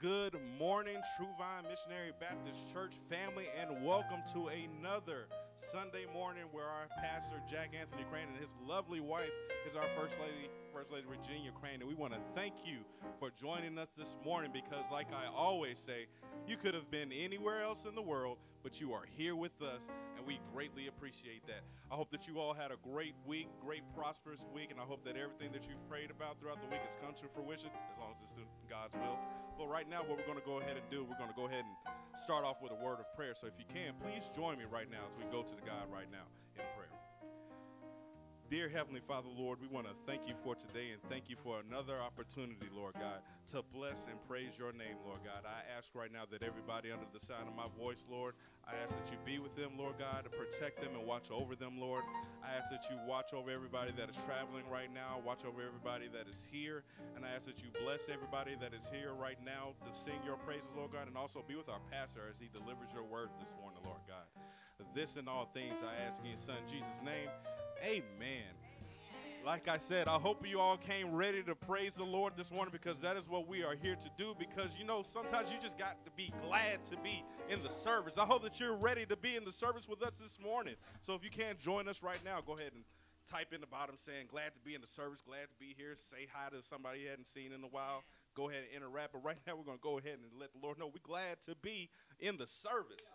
Good morning, True Vine Missionary Baptist Church family, and welcome to another Sunday morning where our pastor Jack Anthony Crane and his lovely wife is our First Lady, First Lady Virginia Crane. And we want to thank you for joining us this morning because, like I always say, you could have been anywhere else in the world, but you are here with us, and we greatly appreciate that. I hope that you all had a great week, great prosperous week, and I hope that everything that you've prayed about throughout the week has come to fruition, as long as it's in God's will. But right now, what we're going to go ahead and do, we're going to go ahead and start off with a word of prayer. So if you can, please join me right now as we go to the God right now. Dear Heavenly Father, Lord, we want to thank you for today and thank you for another opportunity, Lord God, to bless and praise your name, Lord God. I ask right now that everybody under the sound of my voice, Lord, I ask that you be with them, Lord God, to protect them and watch over them, Lord. I ask that you watch over everybody that is traveling right now, watch over everybody that is here, and I ask that you bless everybody that is here right now to sing your praises, Lord God, and also be with our pastor as he delivers your word this morning, Lord God. This and all things I ask in your son Jesus' name. Amen. Like I said, I hope you all came ready to praise the Lord this morning because that is what we are here to do. Because you know, sometimes you just got to be glad to be in the service. I hope that you're ready to be in the service with us this morning. So if you can't join us right now, go ahead and type in the bottom saying glad to be in the service, glad to be here. Say hi to somebody you hadn't seen in a while. Go ahead and interact. But right now, we're going to go ahead and let the Lord know we're glad to be in the service.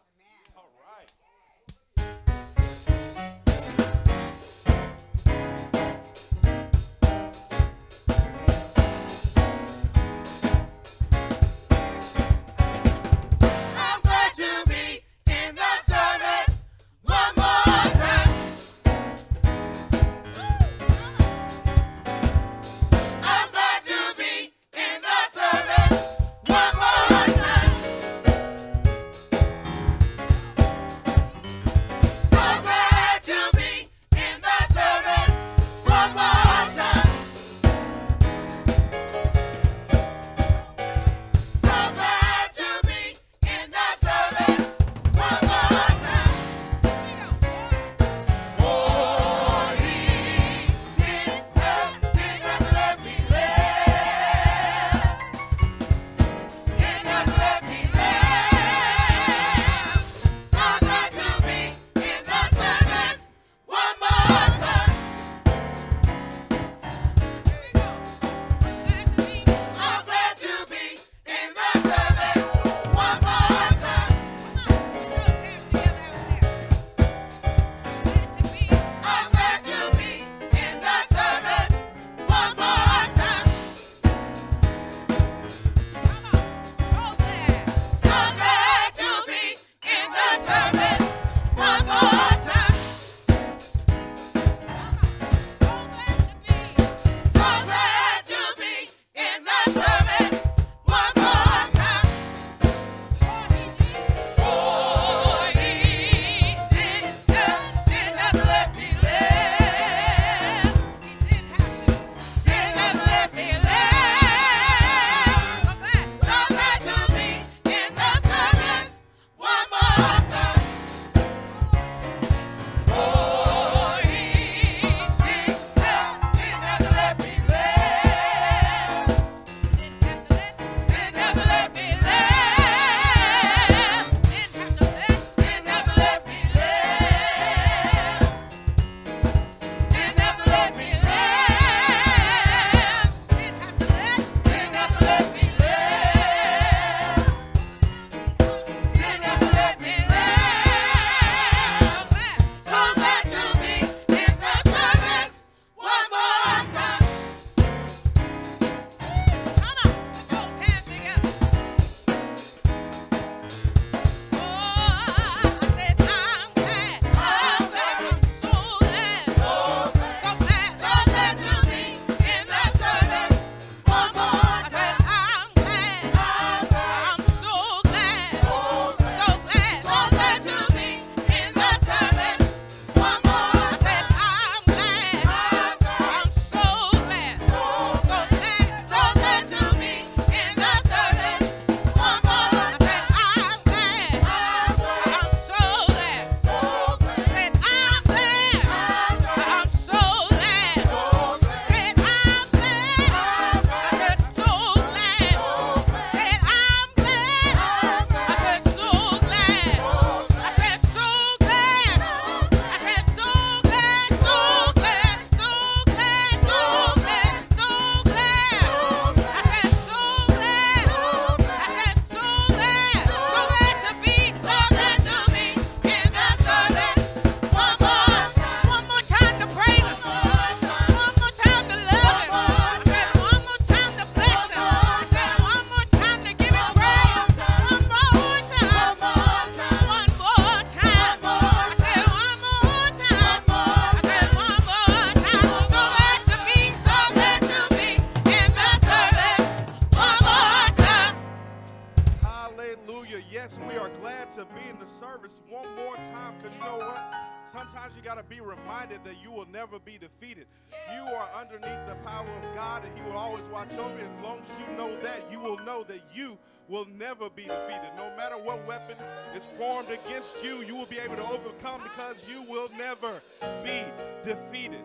October, as long as you know that, you will know that you will never be defeated. No matter what weapon is formed against you, you will be able to overcome because you will never be defeated.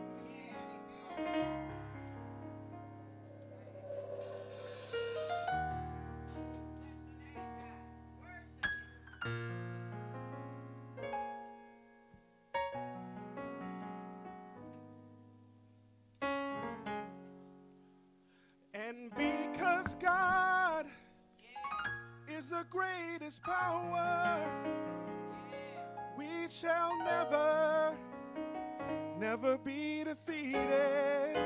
And because God is the greatest power, we shall never, never be defeated.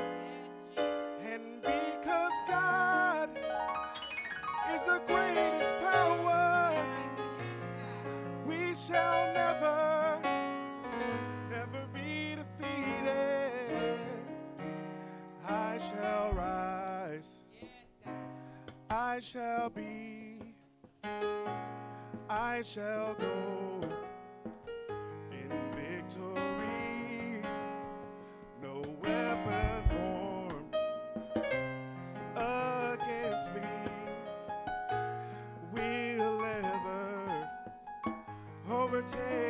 Yes, and because God is the greatest power, we shall never, never be defeated. I shall rise. I shall be, I shall go in victory. No weapon formed against me will ever overtake.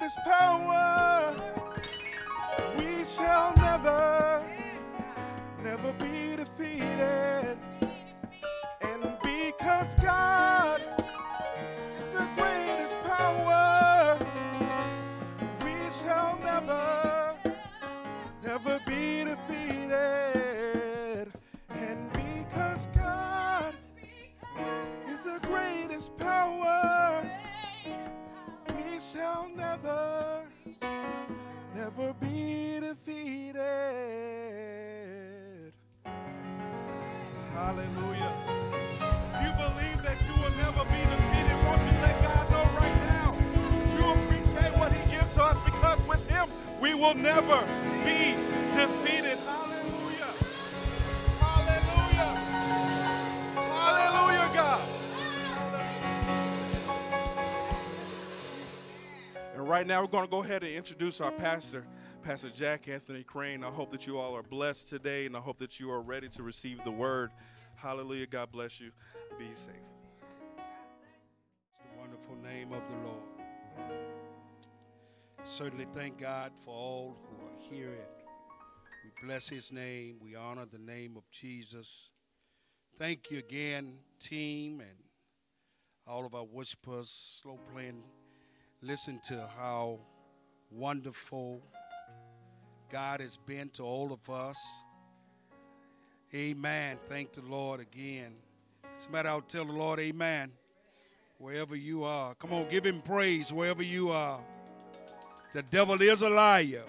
great is power. We shall never, never be defeated. Never, never be defeated. Hallelujah. If you believe that you will never be defeated, won't you let God know right now that you appreciate what He gives us because with Him we will never be defeated. Right now, we're going to go ahead and introduce our pastor, Pastor Jack Anthony Crane. I hope that you all are blessed today, and I hope that you are ready to receive the word. Hallelujah. God bless you. Be safe. It's the wonderful name of the Lord. Certainly thank God for all who are here. We bless his name. We honor the name of Jesus. Thank you again, team, and all of our worshipers, slow playing. Listen to how wonderful God has been to all of us. Amen. Thank the Lord again. Somebody out tell the Lord, Amen. Wherever you are. Come on, give him praise wherever you are. The devil is a liar.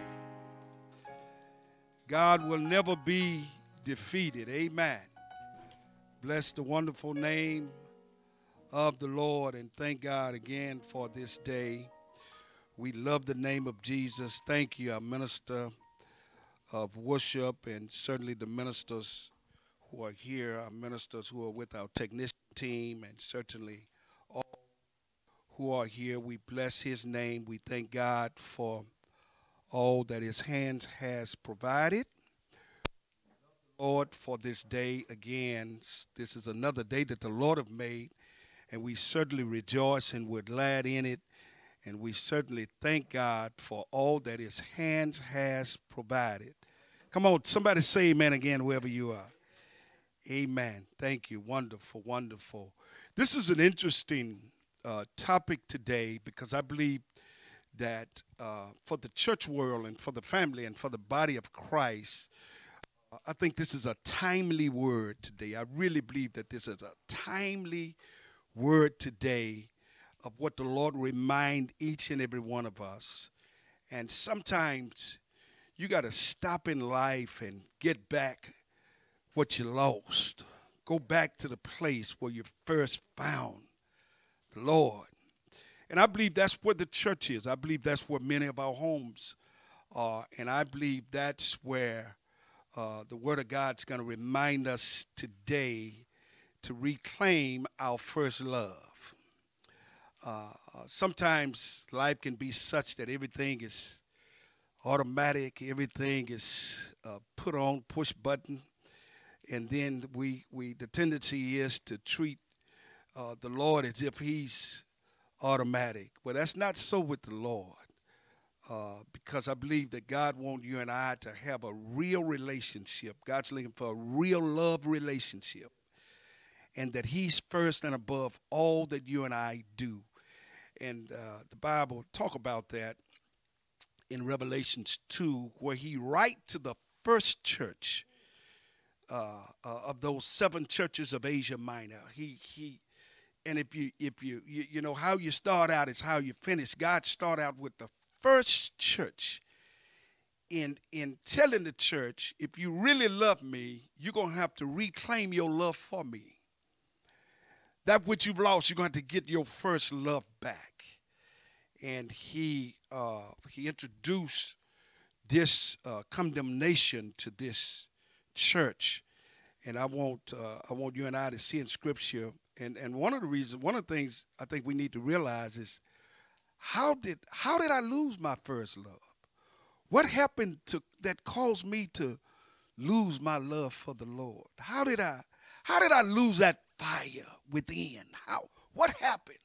God will never be defeated. Amen. Bless the wonderful name of the Lord and thank God again for this day. We love the name of Jesus. Thank you, our minister of worship, and certainly the ministers who are here, our ministers who are with our technician team, and certainly all who are here. We bless his name. We thank God for all that his hands has provided. Lord, for this day again. This is another day that the Lord have made, and we certainly rejoice and we're glad in it. And we certainly thank God for all that his hands has provided. Come on, somebody say amen again, wherever you are. Amen. Thank you. Wonderful, wonderful. This is an interesting uh, topic today because I believe that uh, for the church world and for the family and for the body of Christ, uh, I think this is a timely word today. I really believe that this is a timely word today of what the Lord remind each and every one of us. And sometimes you got to stop in life and get back what you lost. Go back to the place where you first found the Lord. And I believe that's where the church is. I believe that's where many of our homes are. And I believe that's where uh, the Word of God's going to remind us today to reclaim our first love. Uh, sometimes life can be such that everything is automatic, everything is uh, put on, push button, and then we, we the tendency is to treat uh, the Lord as if He's automatic. But that's not so with the Lord. Uh, because I believe that God wants you and I to have a real relationship. God's looking for a real love relationship. And that He's first and above all that you and I do. And uh, the Bible talk about that in Revelations 2, where He write to the first church uh, uh, of those seven churches of Asia Minor. He he and if you if you, you you know how you start out is how you finish. God start out with the first church in in telling the church, if you really love me, you're gonna have to reclaim your love for me. That which you've lost, you're going to have to get your first love back. And he uh, he introduced this uh, condemnation to this church, and I want uh, I want you and I to see in Scripture. And and one of the reasons, one of the things I think we need to realize is how did how did I lose my first love? What happened to that caused me to lose my love for the Lord? How did I how did I lose that fire within? How what happened?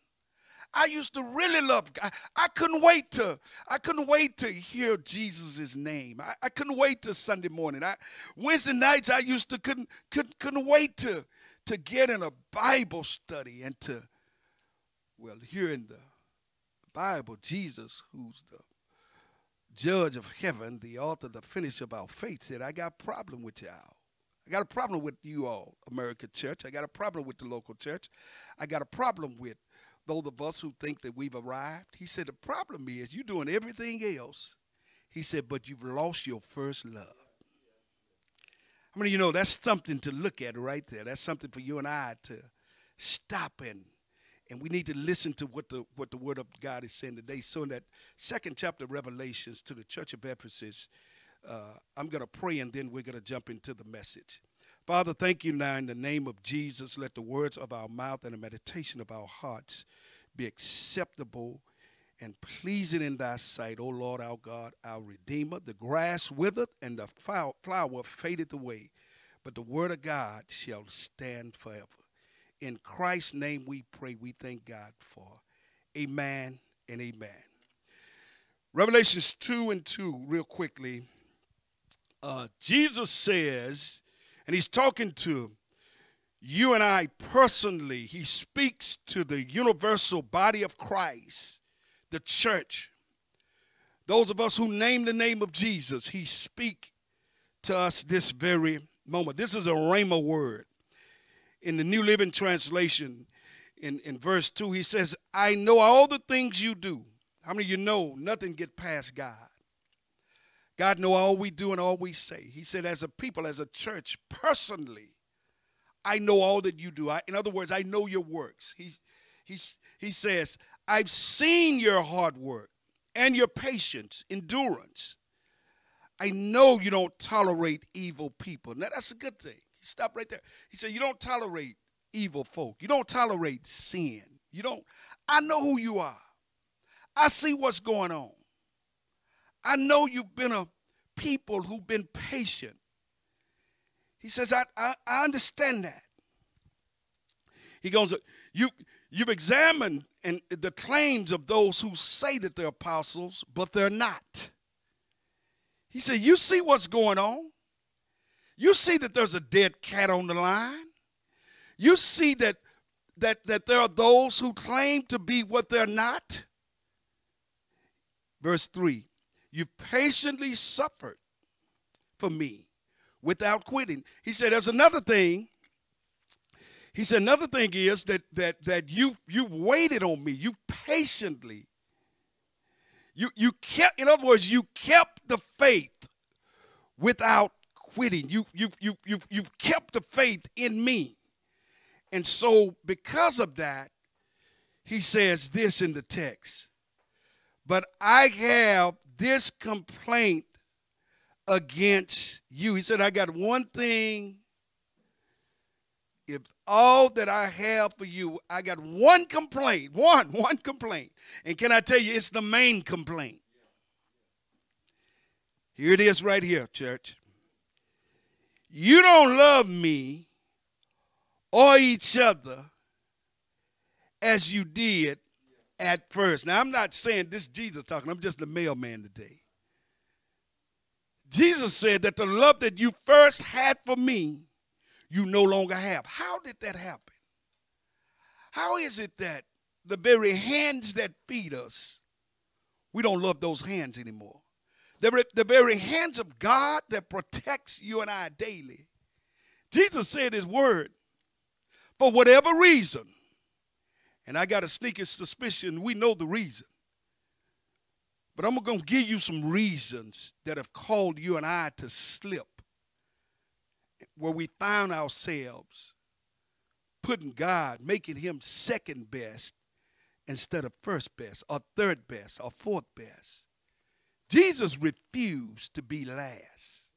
I used to really love God. I couldn't wait to, I couldn't wait to hear Jesus' name. I, I couldn't wait to Sunday morning. I Wednesday nights I used to couldn't couldn't, couldn't wait to to get in a Bible study and to well hear in the Bible Jesus, who's the judge of heaven, the author, the finisher of our faith, said, I got problem with y'all. I got a problem with you all, American church. I got a problem with the local church. I got a problem with those of us who think that we've arrived. He said, The problem is you're doing everything else. He said, But you've lost your first love. I mean, you know, that's something to look at right there. That's something for you and I to stop and and we need to listen to what the what the word of God is saying today. So in that second chapter of Revelations to the church of Ephesus, uh, I'm going to pray and then we're going to jump into the message. Father, thank you now in the name of Jesus. Let the words of our mouth and the meditation of our hearts be acceptable and pleasing in thy sight, O Lord our God, our Redeemer. The grass withered and the flower fadeth away, but the word of God shall stand forever. In Christ's name we pray. We thank God for. Amen and amen. Revelations 2 and 2, real quickly. Uh, Jesus says, and he's talking to you and I personally, he speaks to the universal body of Christ, the church. Those of us who name the name of Jesus, he speak to us this very moment. This is a rhema word. In the New Living Translation, in, in verse 2, he says, I know all the things you do. How many of you know nothing get past God? God know all we do and all we say. He said, as a people, as a church, personally, I know all that you do. I, in other words, I know your works. He, he, he says, I've seen your hard work and your patience, endurance. I know you don't tolerate evil people. Now, that's a good thing. He stopped right there. He said, You don't tolerate evil folk. You don't tolerate sin. You don't. I know who you are. I see what's going on. I know you've been a people who've been patient. He says, I, I, I understand that. He goes, you, You've examined and the claims of those who say that they're apostles, but they're not. He said, You see what's going on? You see that there's a dead cat on the line. You see that that that there are those who claim to be what they're not. Verse 3 you patiently suffered for me without quitting. He said, There's another thing. He said, Another thing is that that that you you've waited on me. You patiently. You you kept, in other words, you kept the faith without quitting. You you you you you've kept the faith in me. And so because of that, he says this in the text. But I have this complaint against you. He said, I got one thing. If all that I have for you, I got one complaint, one, one complaint. And can I tell you, it's the main complaint. Here it is right here, church. You don't love me or each other as you did at first. Now, I'm not saying this Jesus talking, I'm just the mailman today. Jesus said that the love that you first had for me, you no longer have. How did that happen? How is it that the very hands that feed us, we don't love those hands anymore? The, the very hands of God that protects you and I daily. Jesus said his word, for whatever reason, and I got a sneaky suspicion we know the reason. But I'm going to give you some reasons that have called you and I to slip where we found ourselves putting God, making him second best instead of first best or third best or fourth best. Jesus refused to be last.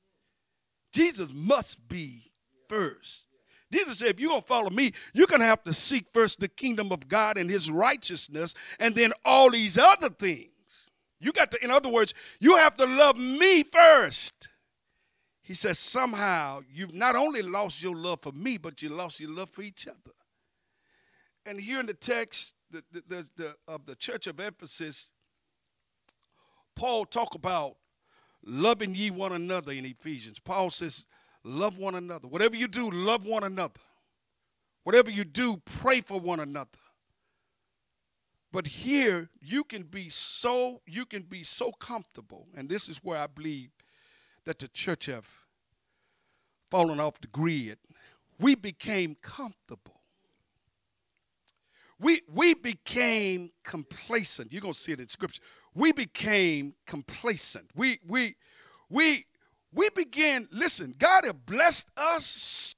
Jesus must be first. Jesus said, if you're going to follow me, you're going to have to seek first the kingdom of God and his righteousness, and then all these other things. You got to, in other words, you have to love me first. He says, somehow you've not only lost your love for me, but you lost your love for each other. And here in the text, the, the, the, of the church of Ephesus, Paul talk about loving ye one another in Ephesians. Paul says, love one another. Whatever you do, love one another. Whatever you do, pray for one another. But here you can be so you can be so comfortable, and this is where I believe that the church have fallen off the grid. We became comfortable. We we became complacent. You're gonna see it in scripture. We became complacent. We we we we begin, listen, God has blessed us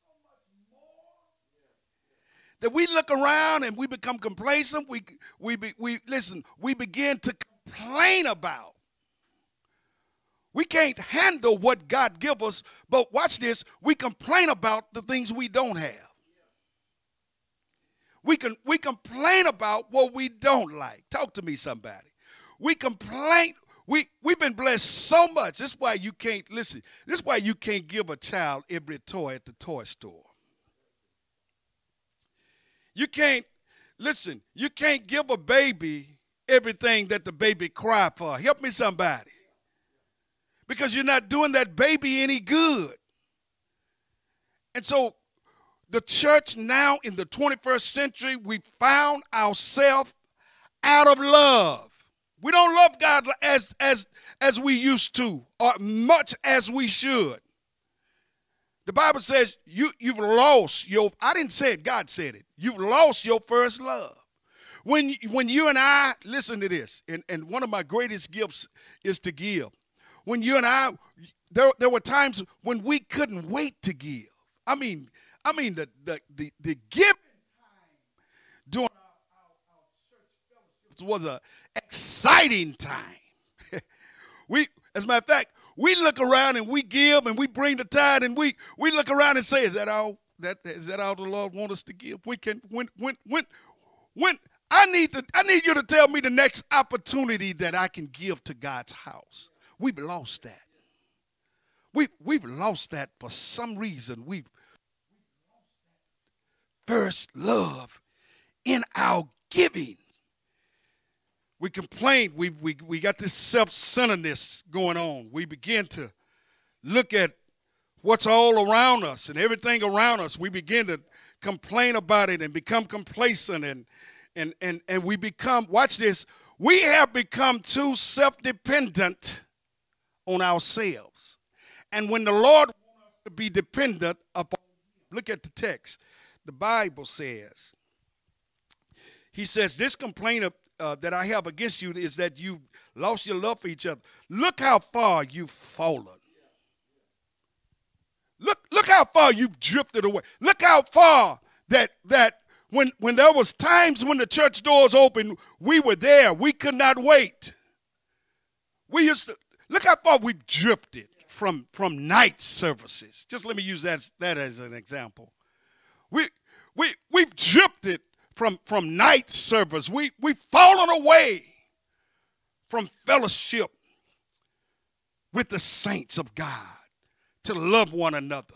that we look around and we become complacent. We, we, we listen, we begin to complain about. We can't handle what God give us, but watch this, we complain about the things we don't have. We can we complain about what we don't like. Talk to me, somebody. We complain. We we've been blessed so much. This is why you can't listen. This is why you can't give a child every toy at the toy store. You can't, listen, you can't give a baby everything that the baby cry for. Help me somebody. Because you're not doing that baby any good. And so the church now in the 21st century, we found ourselves out of love. We don't love God as, as, as we used to, or much as we should. The Bible says you, you've lost your, I didn't say it, God said it. You've lost your first love. When, when you and I, listen to this, and, and one of my greatest gifts is to give. When you and I, there, there were times when we couldn't wait to give. I mean, I mean the the the, the giving time during was a exciting time. we, as a matter of fact, we look around and we give and we bring the tithe and we we look around and say, is that all that is that all the Lord want us to give? We can when when when when I need to I need you to tell me the next opportunity that I can give to God's house. We've lost that. We we've lost that for some reason. We've first love in our giving. We complain, we, we, we got this self centeredness going on. We begin to look at what's all around us and everything around us. We begin to complain about it and become complacent and and and, and we become watch this, we have become too self-dependent on ourselves. And when the Lord wants to be dependent upon look at the text. The Bible says, He says, This complaint uh, that I have against you is that you lost your love for each other. Look how far you've fallen. Look, look how far you've drifted away. Look how far that that when when there was times when the church doors opened, we were there. We could not wait. We used to look how far we've drifted from from night services. Just let me use that, that as an example. We we we've drifted from, from night service. We, we've fallen away from fellowship with the saints of God to love one another,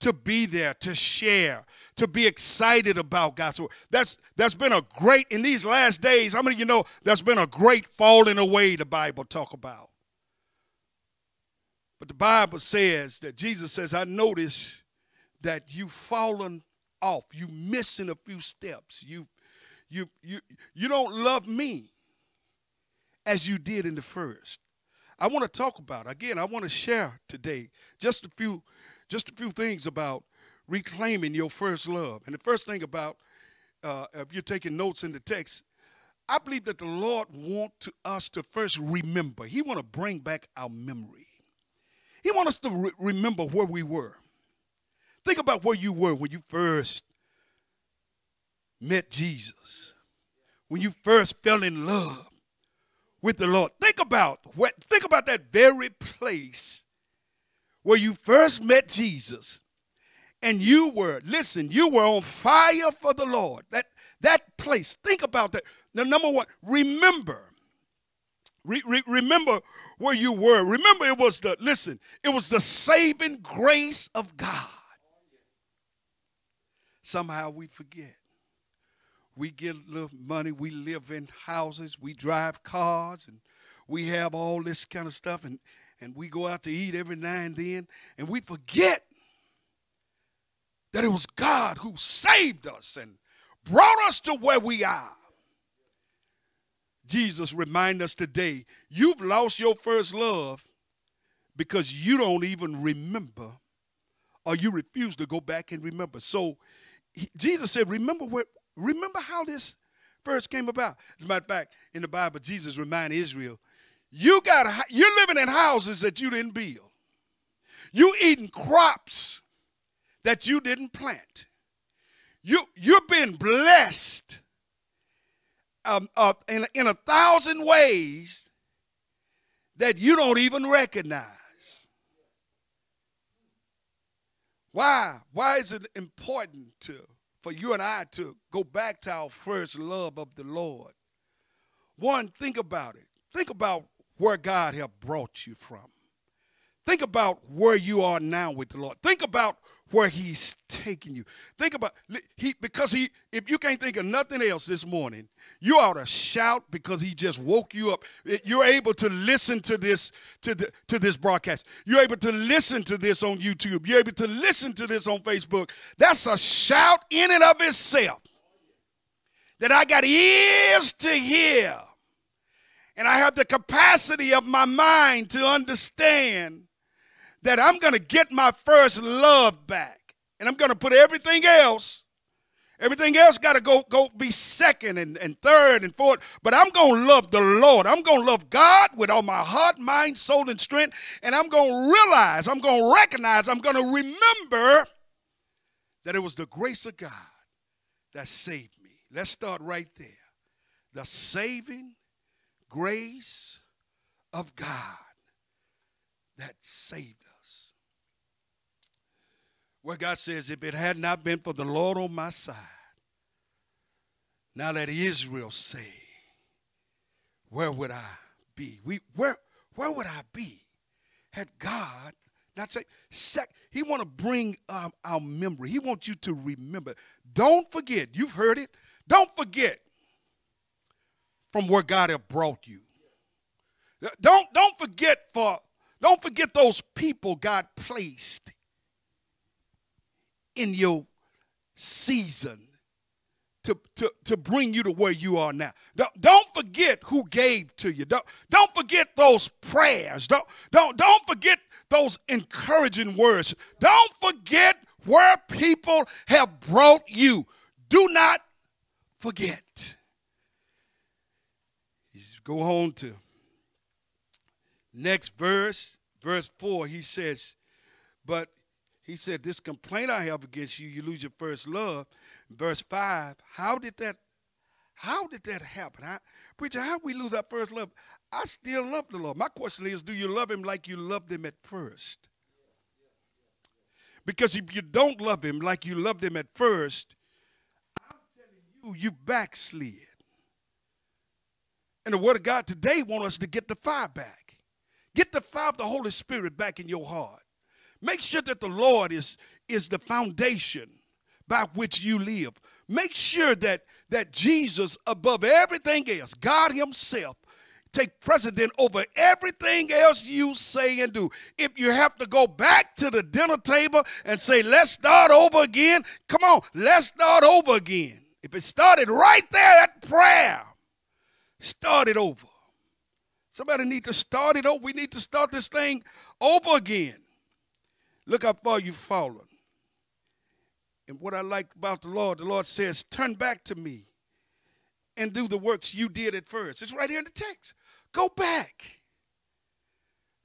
to be there, to share, to be excited about God's word. That's that's been a great in these last days. How many of you know that's been a great falling away the Bible talk about? But the Bible says that Jesus says, I notice that you've fallen off. You missing a few steps. You you you you don't love me as you did in the first. I want to talk about again. I want to share today just a few just a few things about reclaiming your first love. And the first thing about uh, if you're taking notes in the text, I believe that the Lord wants us to first remember. He want to bring back our memory. He want us to re- remember where we were. Think about where you were when you first met Jesus. When you first fell in love with the Lord. Think about what think about that very place where you first met Jesus and you were listen, you were on fire for the Lord. That that place. Think about that. Now number 1, remember Re, re, remember where you were. Remember, it was the, listen, it was the saving grace of God somehow we forget. we get a little money, we live in houses, we drive cars, and we have all this kind of stuff, and, and we go out to eat every now and then, and we forget that it was God who saved us and brought us to where we are. Jesus remind us today, you've lost your first love because you don't even remember or you refuse to go back and remember. So Jesus said, remember what remember how this first came about. As a matter of fact, in the Bible, Jesus reminded Israel, you got you're living in houses that you didn't build. You eating crops that you didn't plant. You you've been blessed um, uh, in, in a thousand ways that you don't even recognize. Why? Why is it important to, for you and I to go back to our first love of the Lord? One, think about it. Think about where God have brought you from. Think about where you are now with the Lord. Think about where He's taking you. Think about He because He, if you can't think of nothing else this morning, you ought to shout because He just woke you up. Eh, you're able to listen to this to the, to this broadcast. You're able to listen to this on YouTube. You're able to listen to this on Facebook. That's a shout in and of itself. That I got ears to hear. And I have the capacity of my mind to understand that I'm going to get my first love back. And I'm going to put everything else, everything else got to go, go be second and, and third and fourth. But I'm going to love the Lord. I'm going to love God with all my heart, mind, soul, and strength. And I'm going to realize, I'm going to recognize, I'm going to remember that it was the grace of God that saved me. Let's start right there. The saving grace of God that saved where God says, if it had not been for the Lord on my side, now let Israel say, where would I be? We, where, where would I be had God not say, sec, he want to bring um, our memory. He wants you to remember. Don't forget, you've heard it. Don't forget from where God have brought you. Don't, don't forget for, don't forget those people God placed in your season to, to, to bring you to where you are now. Don't, don't forget who gave to you. Don't, don't forget those prayers. Don't, don't, don't forget those encouraging words. Don't forget where people have brought you. Do not forget. Go on to next verse, verse 4. He says, But he said, This complaint I have against you, you lose your first love. Verse 5, how did that how did that happen? Preacher, how we lose our first love? I still love the Lord. My question is, do you love him like you loved him at first? Because if you don't love him like you loved him at first, I'm telling you, you backslid. And the word of God today wants us to get the fire back. Get the fire of the Holy Spirit back in your heart. Make sure that the Lord is, is the foundation by which you live. Make sure that, that Jesus, above everything else, God Himself, take precedent over everything else you say and do. If you have to go back to the dinner table and say, let's start over again, come on, let's start over again. If it started right there at prayer, start it over. Somebody need to start it over. We need to start this thing over again. Look how far you've fallen. And what I like about the Lord, the Lord says, Turn back to me and do the works you did at first. It's right here in the text. Go back.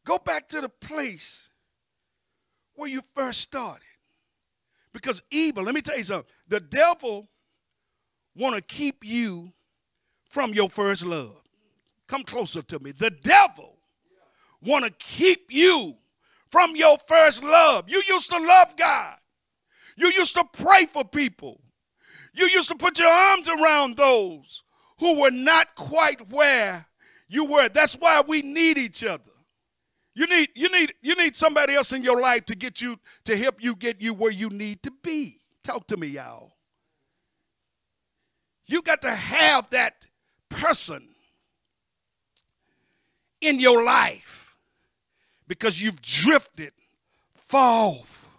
Go back to the place where you first started. Because evil, let me tell you something, the devil want to keep you from your first love. Come closer to me. The devil want to keep you from your first love. You used to love God. You used to pray for people. You used to put your arms around those who were not quite where you were. That's why we need each other. You need, you need, you need somebody else in your life to get you to help you get you where you need to be. Talk to me, y'all. You got to have that person in your life because you've drifted far off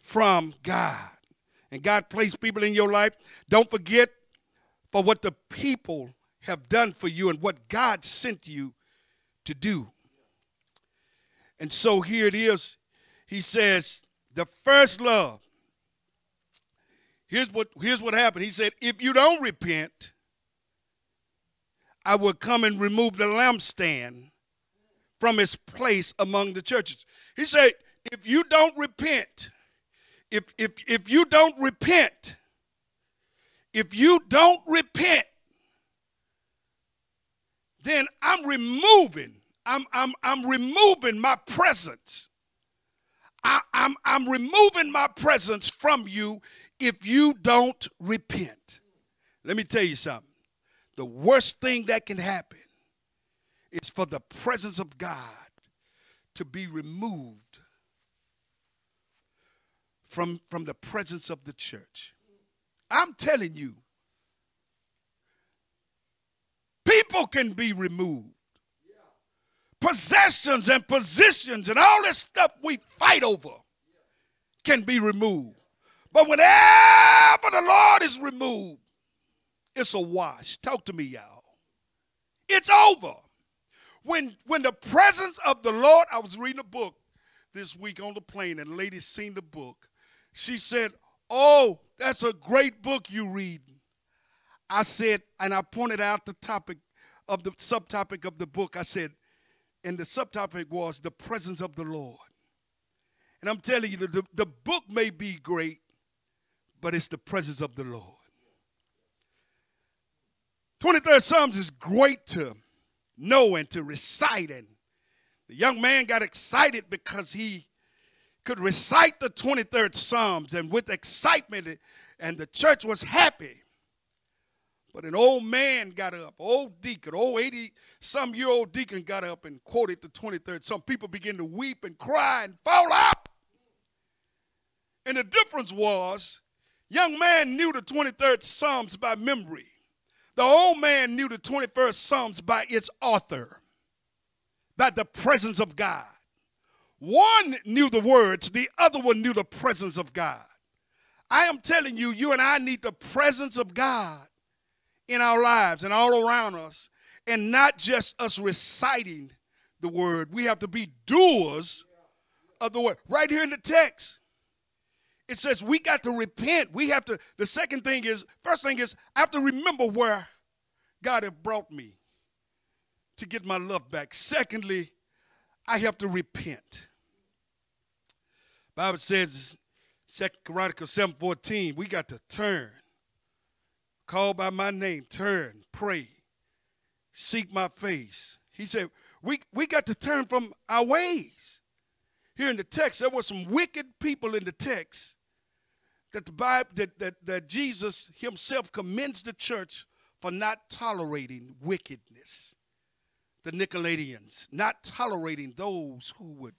from God. And God placed people in your life. Don't forget for what the people have done for you and what God sent you to do. And so here it is. He says, the first love. Here's what, here's what happened. He said, if you don't repent, I will come and remove the lampstand from its place among the churches. He said, if you don't repent, if if if you don't repent, if you don't repent, then I'm removing, I'm I'm I'm removing my presence. I, I'm I'm removing my presence from you if you don't repent. Let me tell you something. The worst thing that can happen is for the presence of God to be removed from, from the presence of the church. I'm telling you, people can be removed. Possessions and positions and all this stuff we fight over can be removed. But whenever the Lord is removed, it's a wash. Talk to me, y'all. It's over. When when the presence of the Lord, I was reading a book this week on the plane, and a lady seen the book. She said, Oh, that's a great book you read. I said, and I pointed out the topic of the subtopic of the book. I said, and the subtopic was the presence of the Lord. And I'm telling you, the, the book may be great, but it's the presence of the Lord. 23rd Psalms is great to know and to recite. And the young man got excited because he could recite the 23rd Psalms and with excitement, and the church was happy. But an old man got up, old deacon, old 80 some year old deacon got up and quoted the 23rd. Some people began to weep and cry and fall out. And the difference was, young man knew the 23rd Psalms by memory. The old man knew the 21st Psalms by its author, by the presence of God. One knew the words, the other one knew the presence of God. I am telling you, you and I need the presence of God in our lives and all around us, and not just us reciting the word. We have to be doers of the word. Right here in the text, it says we got to repent. We have to, the second thing is, first thing is, I have to remember where God have brought me to get my love back. Secondly, I have to repent. Bible says, Second Chronicles 7:14, we got to turn. Call by my name, turn, pray, seek my face. He said, we, we got to turn from our ways. Here in the text, there were some wicked people in the text that the Bible that, that, that Jesus himself commends the church for not tolerating wickedness. The Nicolaitans, not tolerating those who would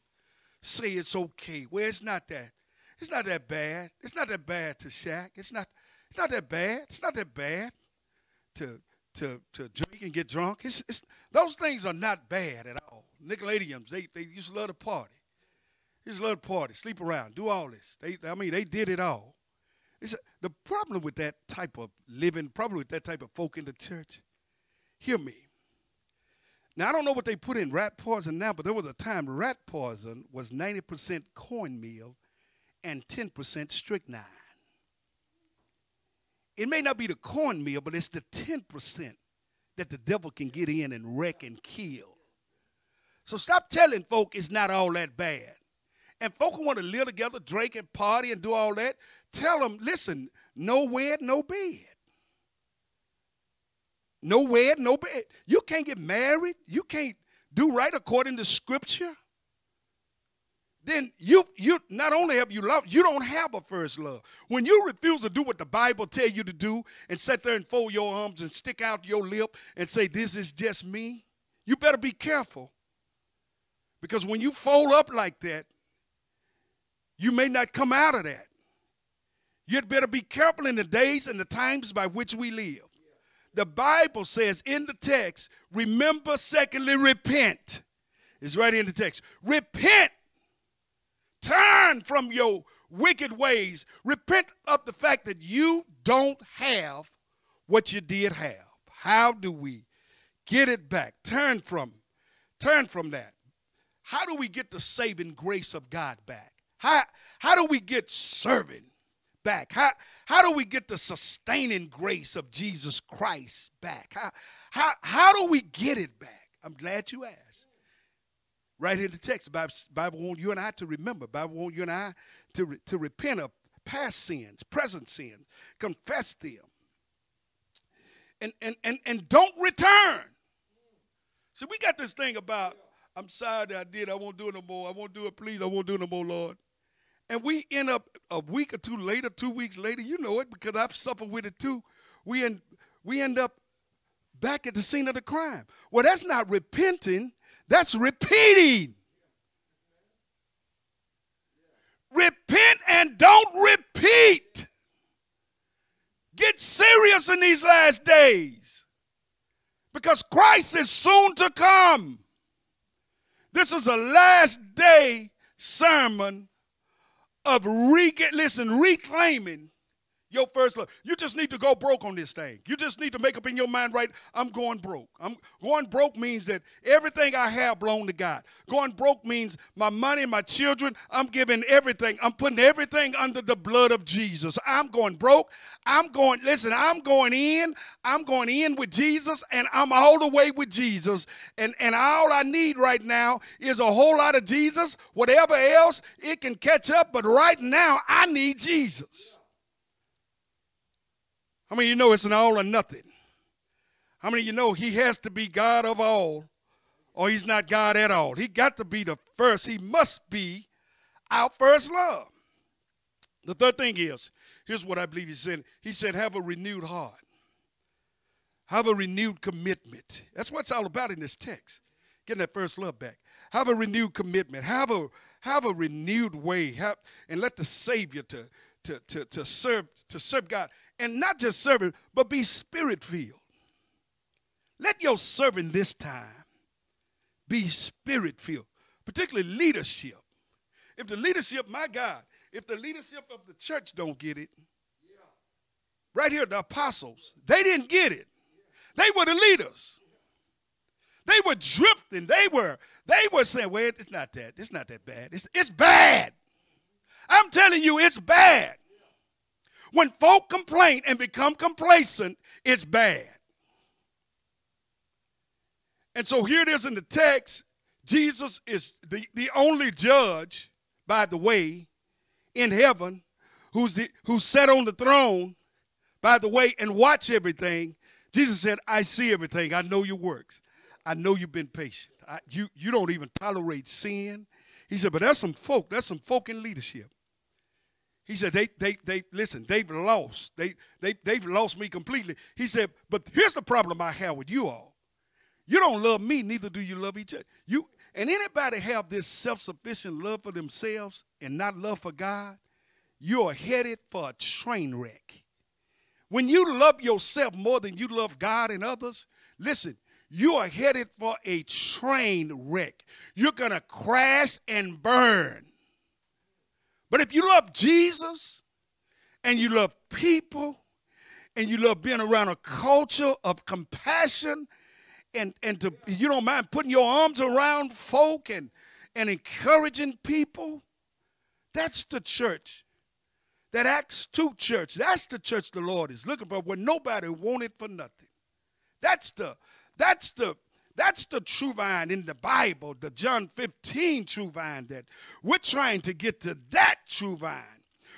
say it's okay. Well, it's not that. It's not that bad. It's not that bad to shack. It's not. It's not that bad. It's not that bad to to to drink and get drunk. It's, it's those things are not bad at all. Nicolaitans, they they used to love to party. They used to love to party, sleep around, do all this. They I mean they did it all. It's the problem with that type of living, problem with that type of folk in the church. Hear me. Now, I don't know what they put in rat poison now, but there was a time rat poison was 90% cornmeal and 10% strychnine. It may not be the cornmeal, but it's the 10% that the devil can get in and wreck and kill. So stop telling folk it's not all that bad. And folk who want to live together, drink and party and do all that, tell them, listen, no wed, no bed. No wed, no bed. You can't get married. You can't do right according to scripture. Then you you not only have you love, you don't have a first love. When you refuse to do what the Bible tell you to do and sit there and fold your arms and stick out your lip and say, This is just me, you better be careful. Because when you fold up like that, you may not come out of that. You'd better be careful in the days and the times by which we live. The Bible says in the text, remember, secondly, repent. It's right in the text. Repent. Turn from your wicked ways. Repent of the fact that you don't have what you did have. How do we get it back? Turn from turn from that. How do we get the saving grace of God back? How, how do we get serving back? How, how do we get the sustaining grace of Jesus Christ back? How, how, how do we get it back? I'm glad you asked. Right here in the text, Bible, Bible wants you and I to remember. Bible wants you and I to, to repent of past sins, present sins, confess them, and, and, and, and don't return. See, we got this thing about, I'm sorry that I did, I won't do it no more, I won't do it, please, I won't do it no more, Lord. And we end up a week or two later, two weeks later, you know it because I've suffered with it too. We end, we end up back at the scene of the crime. Well, that's not repenting, that's repeating. Repent and don't repeat. Get serious in these last days because Christ is soon to come. This is a last day sermon of re- listen reclaiming your first love. You just need to go broke on this thing. You just need to make up in your mind, right? I'm going broke. I'm going broke means that everything I have belong to God. Going broke means my money, my children, I'm giving everything. I'm putting everything under the blood of Jesus. I'm going broke. I'm going, listen, I'm going in. I'm going in with Jesus, and I'm all the way with Jesus. And, and all I need right now is a whole lot of Jesus. Whatever else, it can catch up. But right now, I need Jesus. How many of you know it's an all or nothing? How many of you know he has to be God of all or he's not God at all? He got to be the first. He must be our first love. The third thing is, here's what I believe he said. He said, have a renewed heart. Have a renewed commitment. That's what it's all about in this text. Getting that first love back. Have a renewed commitment. Have a have a renewed way. Have, and let the Savior to, to, to, to serve to serve God and not just serving, but be spirit filled. Let your serving this time be spirit filled, particularly leadership. If the leadership, my God, if the leadership of the church don't get it, right here, the apostles, they didn't get it. They were the leaders. They were drifting. They were, they were saying, well, it's not that. It's not that bad. It's, it's bad. I'm telling you, it's bad. When folk complain and become complacent, it's bad. And so here it is in the text. Jesus is the, the only judge, by the way, in heaven who's, the, who's sat on the throne, by the way, and watch everything. Jesus said, I see everything. I know your works. I know you've been patient. I, you, you don't even tolerate sin. He said, but there's some folk, there's some folk in leadership he said, they, they, they, listen, they've lost. They, they, they've lost me completely. He said, but here's the problem I have with you all. You don't love me, neither do you love each other. You, and anybody have this self-sufficient love for themselves and not love for God, you're headed for a train wreck. When you love yourself more than you love God and others, listen, you are headed for a train wreck. You're going to crash and burn. But if you love Jesus and you love people and you love being around a culture of compassion and, and to, you don't mind putting your arms around folk and, and encouraging people, that's the church. That Acts 2 church, that's the church the Lord is looking for where nobody wanted for nothing. That's the, that's the, that's the true vine in the Bible, the John 15 true vine that we're trying to get to that true vine.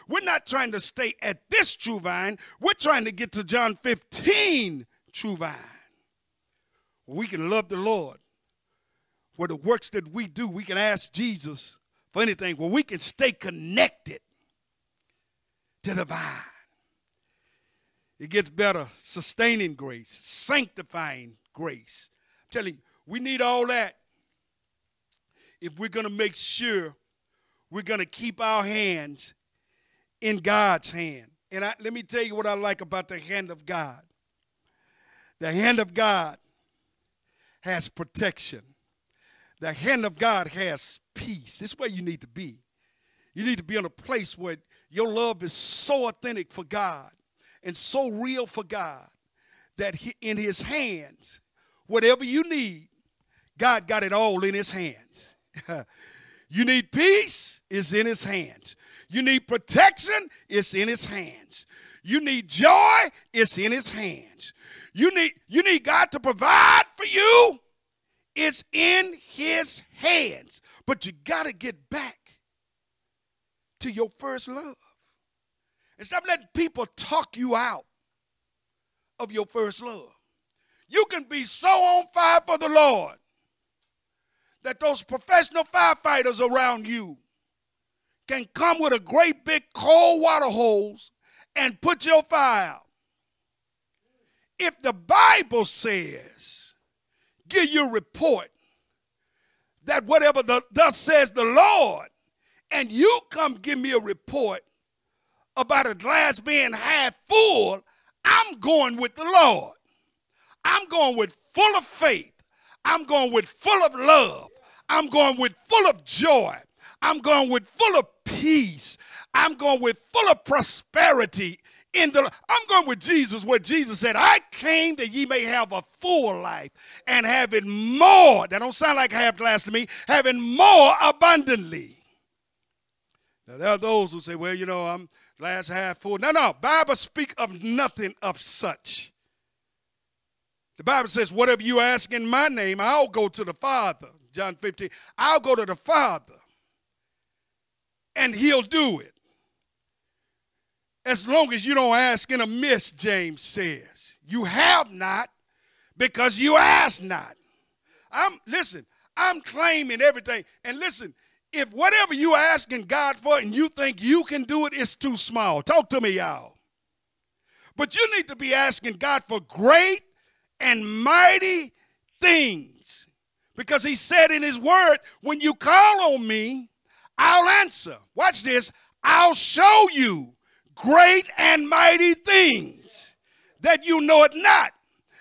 We're not trying to stay at this true vine. We're trying to get to John 15 true vine. We can love the Lord. For the works that we do, we can ask Jesus for anything. Where we can stay connected to the vine. It gets better. Sustaining grace, sanctifying grace, telling you, we need all that if we're going to make sure we're going to keep our hands in God's hand. And I, let me tell you what I like about the hand of God. The hand of God has protection. The hand of God has peace. This is where you need to be. You need to be in a place where your love is so authentic for God and so real for God that he, in his hands, whatever you need, God got it all in his hands. you need peace, it's in his hands. You need protection, it's in his hands. You need joy, it's in his hands. You need, you need God to provide for you, it's in his hands. But you got to get back to your first love. And stop letting people talk you out of your first love. You can be so on fire for the Lord that those professional firefighters around you can come with a great big cold water hose and put your fire out. If the Bible says, give you a report that whatever the, thus says the Lord, and you come give me a report about a glass being half full, I'm going with the Lord. I'm going with full of faith. I'm going with full of love. I'm going with full of joy. I'm going with full of peace. I'm going with full of prosperity in the I'm going with Jesus where Jesus said, I came that ye may have a full life and have it more. That don't sound like half glass to me, having more abundantly. Now there are those who say, well, you know, I'm glass half full. No, no, Bible speak of nothing of such. The Bible says, whatever you ask in my name, I'll go to the Father. John 15. I'll go to the Father and he'll do it. As long as you don't ask in a miss, James says. You have not because you ask not. I'm listen, I'm claiming everything. And listen, if whatever you are asking God for and you think you can do it, it's too small. Talk to me, y'all. But you need to be asking God for great and mighty things. Because he said in his word, when you call on me, I'll answer. Watch this. I'll show you great and mighty things that you know it not.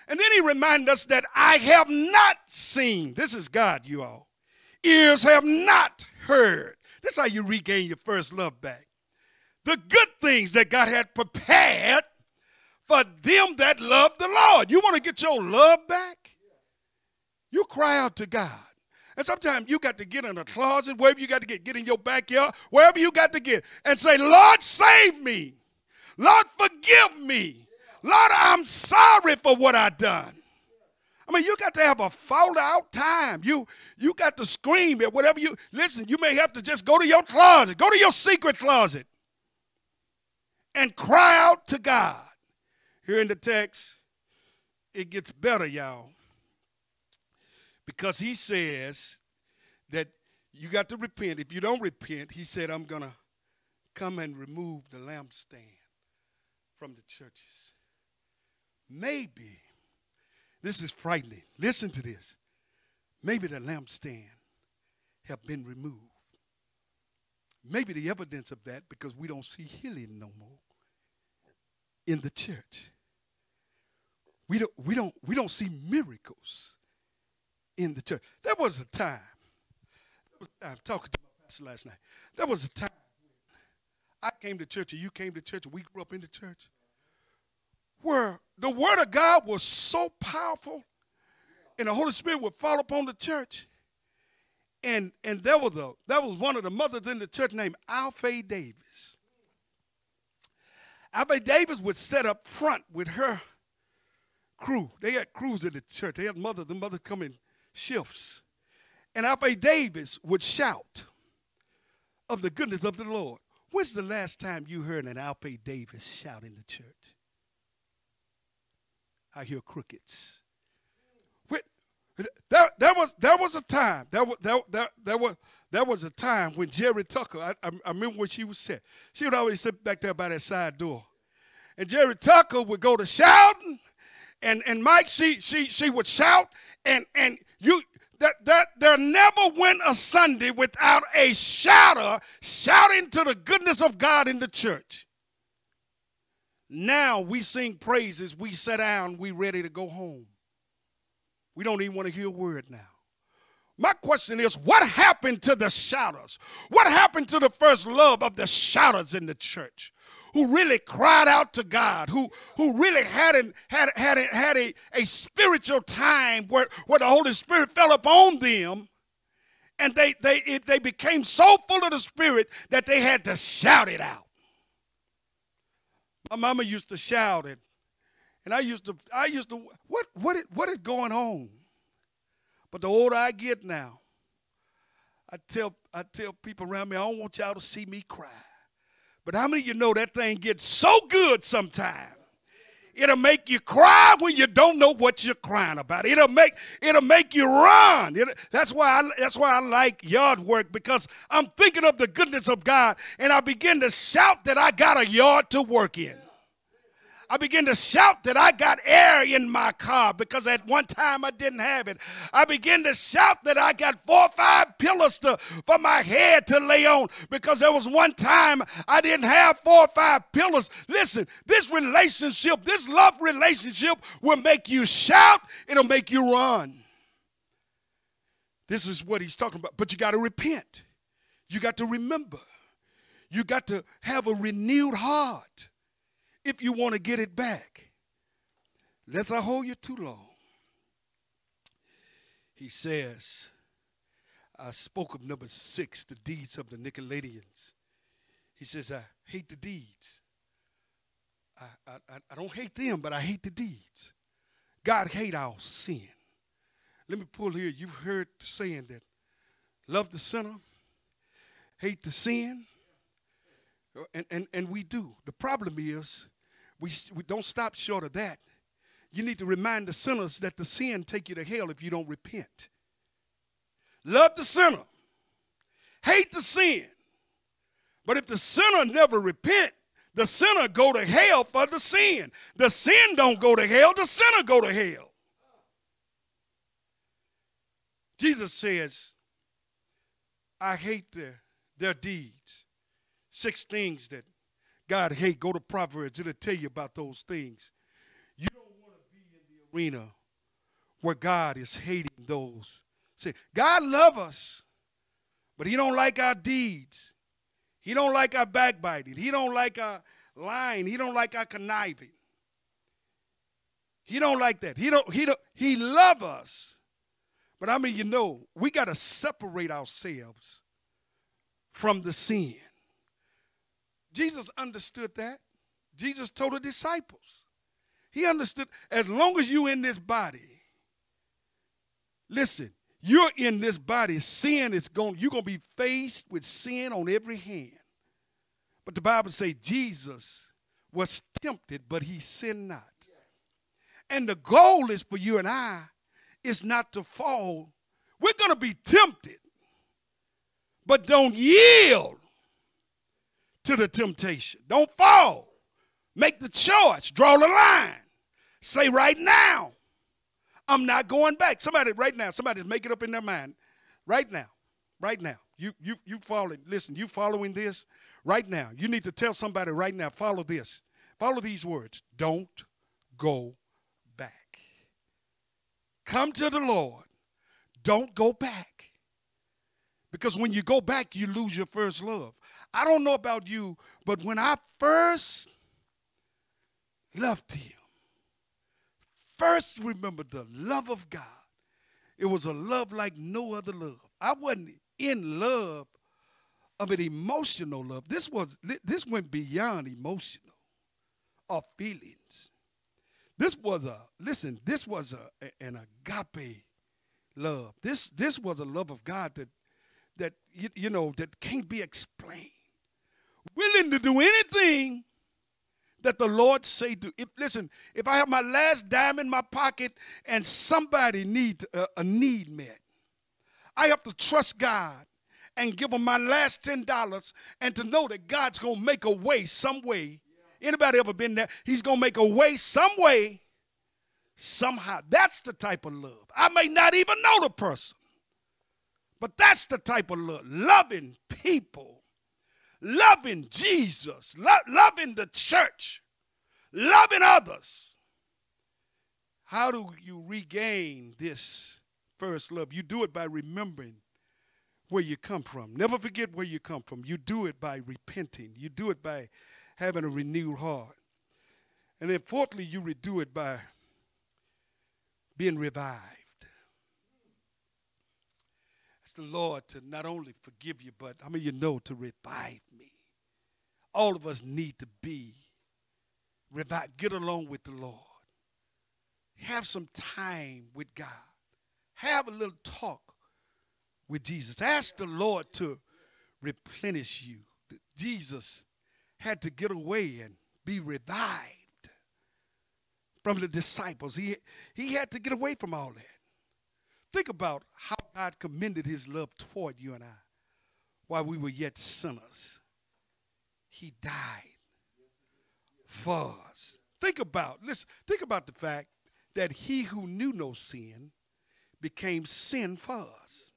And then he reminded us that I have not seen. This is God, you all. Ears have not heard. That's how you regain your first love back. The good things that God had prepared for them that love the Lord. You want to get your love back? You cry out to God. And sometimes you got to get in a closet, wherever you got to get, get in your backyard, wherever you got to get, and say, Lord, save me. Lord, forgive me. Lord, I'm sorry for what I done. I mean, you got to have a fall out time. You you got to scream at whatever you listen. You may have to just go to your closet, go to your secret closet, and cry out to God. Here in the text, it gets better, y'all, because he says that you got to repent. If you don't repent, he said, "I'm gonna come and remove the lampstand from the churches." Maybe this is frightening. Listen to this. Maybe the lampstand have been removed. Maybe the evidence of that because we don't see healing no more in the church. We don't, we don't, we don't see miracles in the church. There was a time, I'm talking to my pastor last night. There was a time I came to church and you came to church and we grew up in the church where the word of God was so powerful and the Holy Spirit would fall upon the church. And, and there was a there was one of the mothers in the church named Alfie Davis. Alfie Davis would set up front with her crew. They had crews in the church. They had mothers, the mothers come in shifts. And Alfie Davis would shout of the goodness of the Lord. When's the last time you heard an Alfie Davis shout in the church? I hear crickets. There, there was there was a time there was there, there, there was there was a time when Jerry Tucker I, I, I remember when she was set she would always sit back there by that side door and Jerry Tucker would go to shouting and and Mike she she she would shout and and you that that there never went a Sunday without a shouter shouting to the goodness of God in the church Now we sing praises, we sit down, we ready to go home. We don't even want to hear a word now. My question is, what happened to the shouters? What happened to the first love of the shouters in the church? Who really cried out to God, who, who really had, an, had, had, a, had a, a spiritual time where, where the Holy Spirit fell upon them and they, they, it, they became so full of the Spirit that they had to shout it out. My mama used to shout it, and I used to, I used to, what, what, what is going on? But the older I get now, I tell, I tell people around me, I don't want y'all to see me cry. But how many of you know that thing gets so good sometimes? It'll make you cry when you don't know what you're crying about. It'll make it'll make you run. It, that's why I, that's why I like yard work because I'm thinking of the goodness of God and I begin to shout that I got a yard to work in. I begin to shout that I got air in my car because at one time I didn't have it. I begin to shout that I got four or five pillows to, for my head to lay on because there was one time I didn't have four or five pillows. Listen, this relationship, this love relationship will make you shout, it'll make you run. This is what he's talking about. But you got to repent. You got to remember. You got to have a renewed heart if you want to get it back. Lest I hold you too long. He says, I spoke of number six, the deeds of the Nicolaitans. He says, I hate the deeds. I, I, I don't hate them, but I hate the deeds. God hate our sin. Let me pull here. You've heard the saying that love the sinner, hate the sin, and, and, and we do. The problem is we, we don't stop short of that. You need to remind the sinners that the sin take you to hell if you don't repent. Love the sinner. Hate the sin. But if the sinner never repent, the sinner go to hell for the sin. The sin don't go to hell, the sinner go to hell. Jesus says, I hate their, their deeds. Six things that God hate. Go to Proverbs, it'll tell you about those things. You don't want to be in the arena where God is hating those. See, God love us, but he don't like our deeds. He don't like our backbiting. He don't like our lying. He don't like our conniving. He don't like that. He don't, he don't, he love us. But I mean, you know, we got to separate ourselves from the sin. Jesus understood that. Jesus told the disciples. He understood as long as you in this body, listen, you're in this body, sin is going, you're going to be faced with sin on every hand. But the Bible says Jesus was tempted, but he sinned not. And the goal is for you and I is not to fall. We're going to be tempted, but don't yield to the temptation. Don't fall. Make the choice. Draw the line. Say right now, I'm not going back. Somebody right now, somebody's making up in their mind. Right now. Right now. You you you following, listen, you following this right now. You need to tell somebody right now, follow this. Follow these words. Don't go back. Come to the Lord. Don't go back. Because when you go back, you lose your first love. I don't know about you, but when I first loved him, first remembered the love of God, it was a love like no other love. I wasn't in love of an emotional love. This was this went beyond emotional or feelings. This was a listen, this was a, an agape love. This this was a love of God that that you, you know that can't be explained willing to do anything that the Lord say do. If, listen, if I have my last dime in my pocket and somebody needs a, uh, a need met, I have to trust God and give them my last $10 and to know that God's going to make a way some way. Anybody ever been there? He's going to make a way some way, somehow. That's the type of love. I may not even know the person, but that's the type of love. Loving people loving Jesus, lo- loving the church, loving others. How do you regain this first love? You do it by remembering where you come from. Never forget where you come from. You do it by repenting. You do it by having a renewed heart. And then fourthly, you do it by being revived. Ask the Lord to not only forgive you, but many of you know to revive? All of us need to be revived. Get along with the Lord. Have some time with God. Have a little talk with Jesus. Ask the Lord to replenish you. Jesus had to get away and be revived from the disciples. He, he had to get away from all that. Think about how God commended his love toward you and I while we were yet sinners. He died for us. Think about, listen, think about the fact that he who knew no sin became sin for us.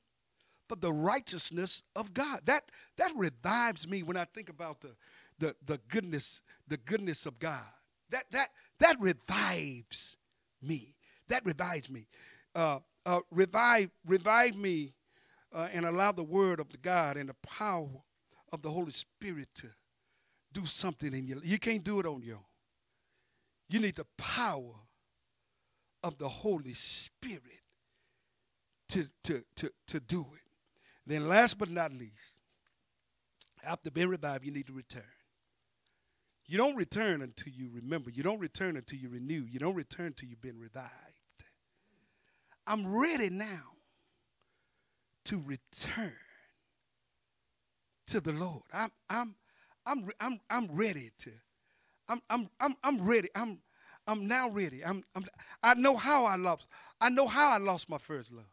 For the righteousness of God. That that revives me when I think about the, the, the goodness, the goodness of God. That that that revives me. That revives me. Uh, uh, revive, revive me uh, and allow the word of the God and the power of the Holy Spirit to do something in you. You can't do it on your own. You need the power of the Holy Spirit to, to, to, to do it. Then, last but not least, after being revived, you need to return. You don't return until you remember. You don't return until you renew. You don't return until you've been revived. I'm ready now to return to the Lord. I'm, I'm, I'm, I'm, I'm ready to. I'm, I'm, I'm, I'm ready. I'm, I'm now ready. I'm, I'm, I know how I lost. I know how I lost my first love.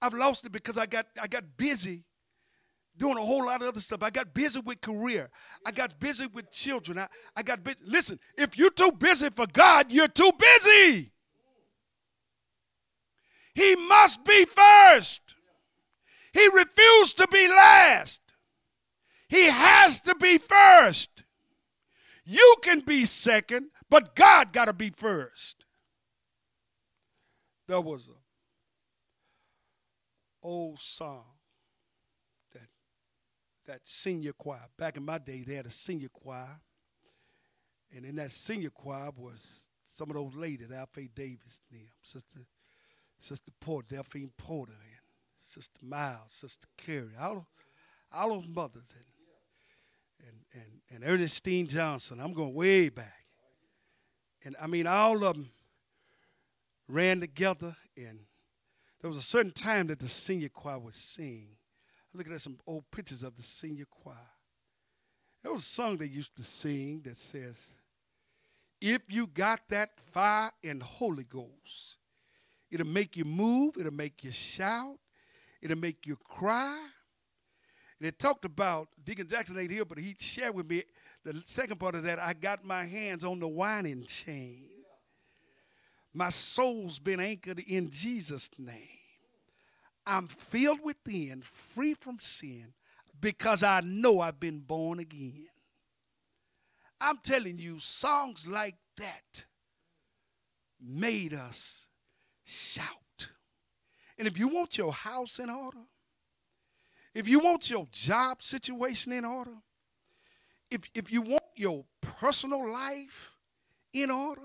I've lost it because I got, I got busy doing a whole lot of other stuff. I got busy with career. I got busy with children. I, I got busy. Listen, if you're too busy for God, you're too busy. He must be first. He refused to be last. He has to be first. You can be second, but God got to be first. There was a old song that that senior choir. Back in my day, they had a senior choir, and in that senior choir was some of those ladies, Alfred Davis, them, Sister Sister Porter, Delphine Porter, and Sister Miles, Sister Carrie, all, all those mothers, and, and, and, Ernestine Johnson. I'm going way back. And I mean, all of them ran together, and there was a certain time that the senior choir would sing. I look at some old pictures of the senior choir. There was a song they used to sing that says, If you got that fire and Holy Ghost, It'll make you move. It'll make you shout. It'll make you cry. And it talked about, Deacon Jackson ain't here, but he shared with me the second part of that. I got my hands on the winding chain. My soul's been anchored in Jesus' name. I'm filled within, free from sin, because I know I've been born again. I'm telling you, songs like that made us shout. And if you want your house in order, if you want your job situation in order, if, if you want your personal life in order,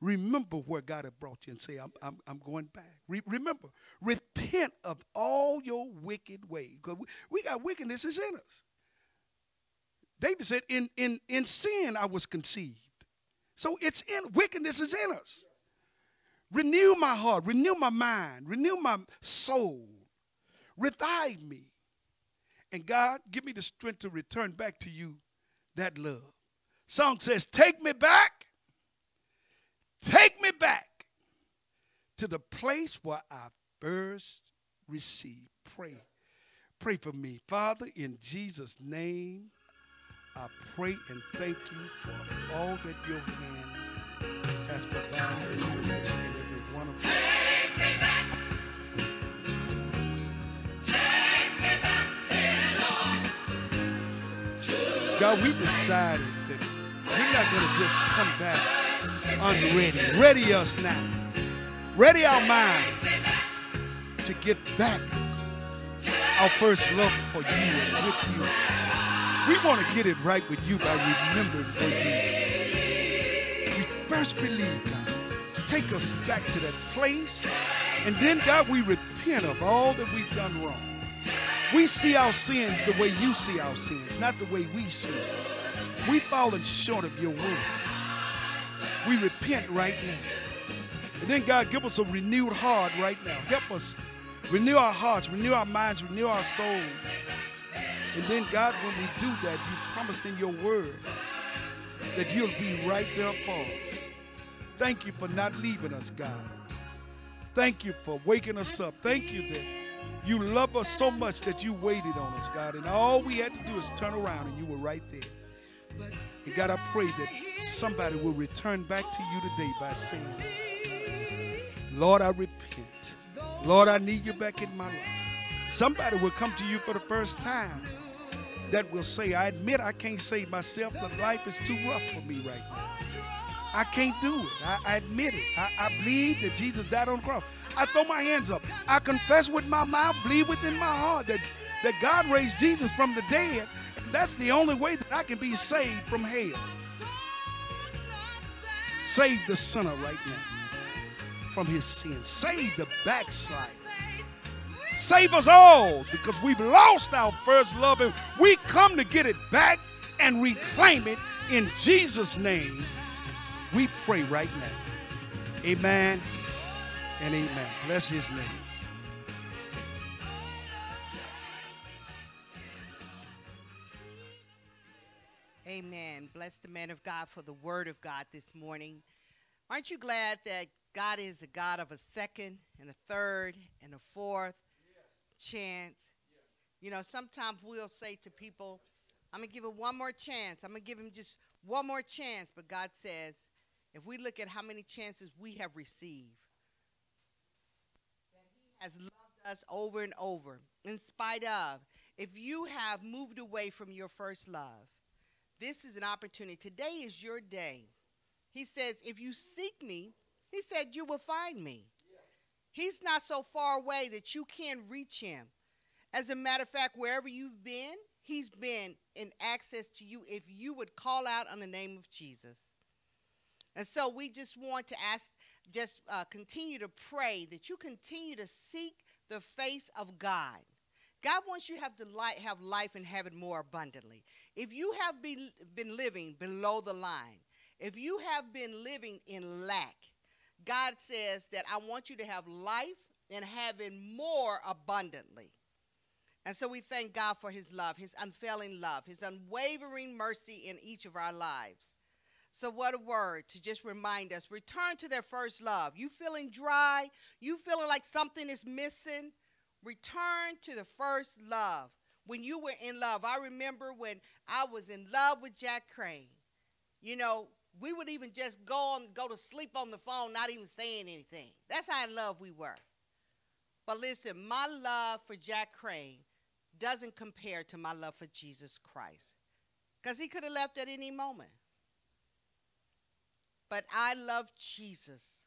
remember where God had brought you and say, I'm, I'm, I'm going back. Re- remember, repent of all your wicked ways. Because we, we got wickedness is in us. David said, in, in, in sin I was conceived. So it's in wickedness is in us. Renew my heart, renew my mind, renew my soul, revive me. And God, give me the strength to return back to you that love. Song says, Take me back, take me back to the place where I first received. Pray. Pray for me. Father, in Jesus' name, I pray and thank you for all that your hand has provided each and every one of us. God, we decided that we're not going to just come back unready. Ready us now. Ready our mind to get back our first love for you and with you. We want to get it right with you by remembering where you we first believe, God. Take us back to that place. And then, God, we repent of all that we've done wrong. We see our sins the way you see our sins, not the way we see it. We've fallen short of your will. We repent right now. And then, God, give us a renewed heart right now. Help us renew our hearts, renew our minds, renew our souls. And then, God, when we do that, you promised in your word that you'll be right there for us. Thank you for not leaving us, God. Thank you for waking us up. Thank you that you love us so much that you waited on us, God. And all we had to do is turn around and you were right there. And God, I pray that somebody will return back to you today by saying, Lord, I repent. Lord, I need you back in my life. Somebody will come to you for the first time that will say, I admit I can't save myself. The life is too rough for me right now. I can't do it. I, I admit it. I, I believe that Jesus died on the cross. I throw my hands up. I confess with my mouth, believe within my heart that, that God raised Jesus from the dead. That's the only way that I can be saved from hell. Save the sinner right now from his sins. Save the backslider. Save us all because we've lost our first love and we come to get it back and reclaim it in Jesus' name. We pray right now. Amen and amen. Bless his name. Amen. Bless the man of God for the word of God this morning. Aren't you glad that God is a God of a second and a third and a fourth chance? You know, sometimes we'll say to people, I'm going to give him one more chance. I'm going to give him just one more chance. But God says, if we look at how many chances we have received, that He has loved us over and over, in spite of. If you have moved away from your first love, this is an opportunity. Today is your day. He says, if you seek me, he said, you will find me. He's not so far away that you can't reach him. As a matter of fact, wherever you've been, he's been in access to you if you would call out on the name of Jesus. And so we just want to ask, just uh, continue to pray that you continue to seek the face of God. God wants you to have, the light, have life and have it more abundantly. If you have been, been living below the line, if you have been living in lack, God says that I want you to have life and have it more abundantly. And so we thank God for his love, his unfailing love, his unwavering mercy in each of our lives. So, what a word to just remind us return to their first love. You feeling dry? You feeling like something is missing? Return to the first love. When you were in love, I remember when I was in love with Jack Crane. You know, we would even just go on, go to sleep on the phone, not even saying anything. That's how in love we were. But listen, my love for Jack Crane doesn't compare to my love for Jesus Christ. Because he could have left at any moment. But I love Jesus.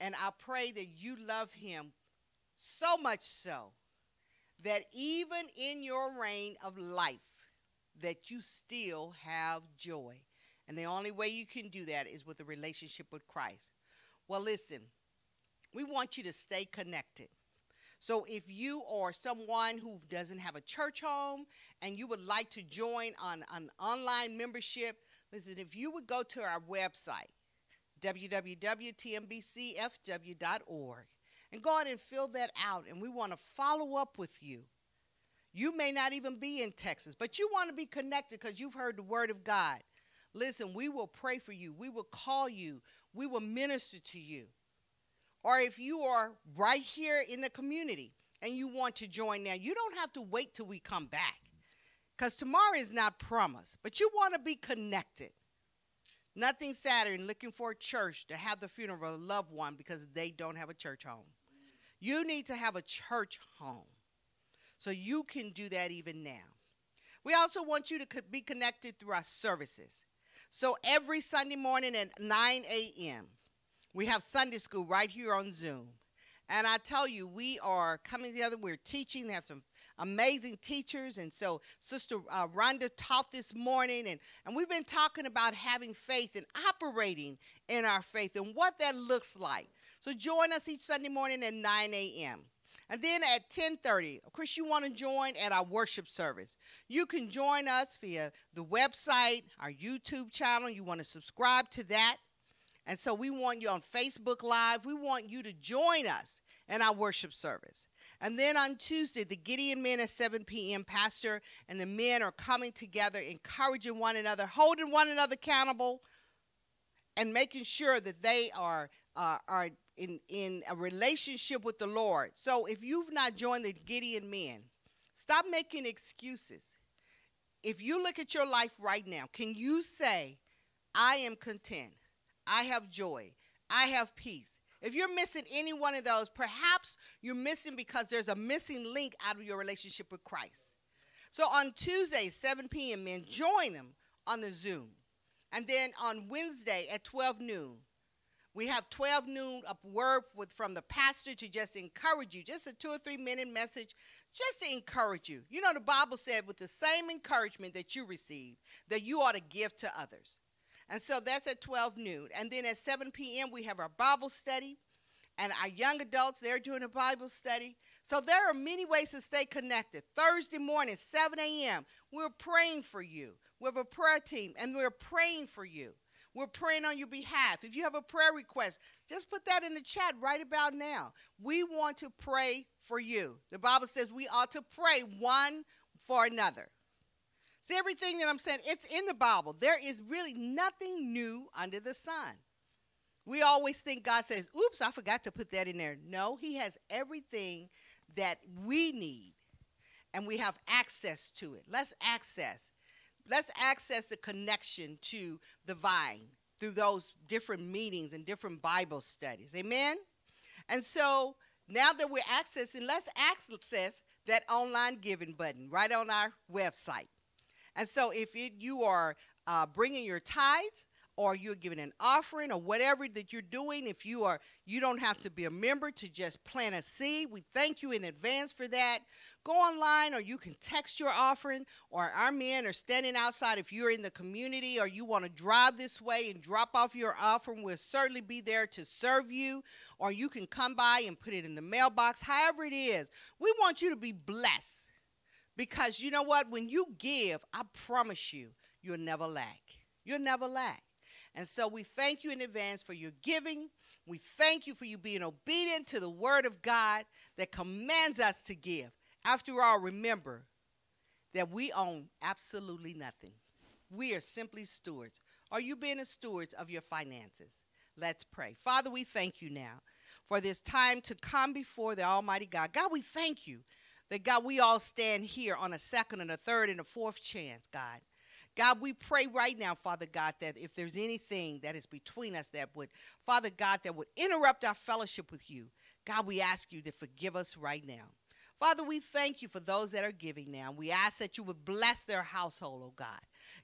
And I pray that you love him so much so that even in your reign of life, that you still have joy. And the only way you can do that is with a relationship with Christ. Well, listen, we want you to stay connected. So if you are someone who doesn't have a church home and you would like to join on an online membership, listen, if you would go to our website, www.tmbcfw.org, and go ahead and fill that out, and we want to follow up with you. You may not even be in Texas, but you want to be connected because you've heard the word of God. Listen, we will pray for you. We will call you. We will minister to you. Or if you are right here in the community and you want to join now, you don't have to wait till we come back because tomorrow is not promised, but you want to be connected. Nothing sadder than looking for a church to have the funeral of a loved one because they don't have a church home. You need to have a church home. So you can do that even now. We also want you to be connected through our services. So every Sunday morning at 9 a.m., we have Sunday school right here on Zoom. And I tell you, we are coming together. We're teaching. They have some amazing teachers. And so Sister uh, Rhonda taught this morning. And, and we've been talking about having faith and operating in our faith and what that looks like. So join us each Sunday morning at 9 a.m. And then at 10:30, of course, you want to join at our worship service. You can join us via the website, our YouTube channel. You want to subscribe to that. And so we want you on Facebook Live. We want you to join us in our worship service. And then on Tuesday, the Gideon men at 7 p.m., Pastor and the men are coming together, encouraging one another, holding one another accountable, and making sure that they are, uh, are in, in a relationship with the Lord. So if you've not joined the Gideon men, stop making excuses. If you look at your life right now, can you say, I am content? I have joy. I have peace. If you're missing any one of those, perhaps you're missing because there's a missing link out of your relationship with Christ. So on Tuesday, 7 p.m., men, join them on the Zoom. And then on Wednesday at 12 noon, we have 12 noon a word with, from the pastor to just encourage you, just a two or three minute message, just to encourage you. You know, the Bible said with the same encouragement that you receive, that you ought to give to others. And so that's at 12 noon. And then at 7 p.m., we have our Bible study. And our young adults, they're doing a Bible study. So there are many ways to stay connected. Thursday morning, 7 a.m., we're praying for you. We have a prayer team, and we're praying for you. We're praying on your behalf. If you have a prayer request, just put that in the chat right about now. We want to pray for you. The Bible says we ought to pray one for another. See, everything that I'm saying, it's in the Bible. There is really nothing new under the sun. We always think God says, oops, I forgot to put that in there. No, He has everything that we need, and we have access to it. Let's access. Let's access the connection to the vine through those different meetings and different Bible studies. Amen? And so now that we're accessing, let's access that online giving button right on our website. And so if it, you are uh, bringing your tithes, or you're giving an offering or whatever that you're doing if you are you don't have to be a member to just plant a seed we thank you in advance for that. Go online or you can text your offering or our men are standing outside. If you're in the community or you want to drive this way and drop off your offering we'll certainly be there to serve you. Or you can come by and put it in the mailbox however it is. We want you to be blessed because you know what when you give i promise you you'll never lack you'll never lack and so we thank you in advance for your giving. We thank you for you being obedient to the word of God that commands us to give. After all, remember that we own absolutely nothing. We are simply stewards. Are you being a stewards of your finances? Let's pray. Father, we thank you now for this time to come before the Almighty God. God, we thank you that, God, we all stand here on a second and a third and a fourth chance, God. God, we pray right now, Father God, that if there's anything that is between us that would, Father God, that would interrupt our fellowship with you, God, we ask you to forgive us right now. Father, we thank you for those that are giving now. We ask that you would bless their household, oh God.